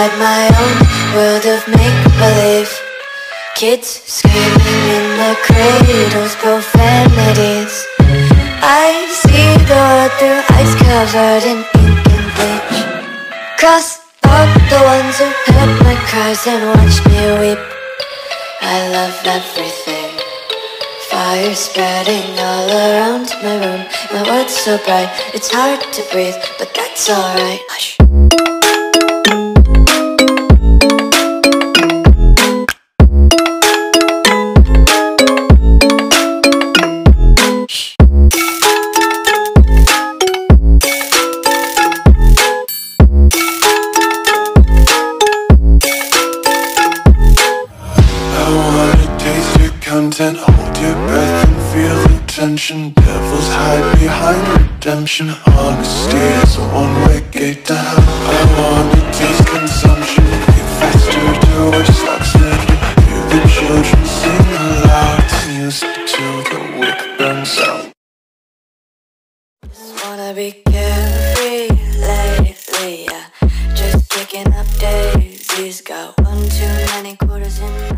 inside my own world of make-believe. Kids screaming in the cradles, profanities. I see the world through ice covered in ink and bleach. Cross out the ones who heard my cries and watched me weep. I love everything. Fire spreading all around my room. My world's so bright, it's hard to breathe But that's alright. Hush attention Devils hide behind redemption. Honesty is a one-way gate to hell. I want to taste consumption. Get faster to where socks in Hear the children sing aloud It's music till the wick burns out Just wanna be carefree lately, yeah. Just picking up daisies. Got one too many quarters in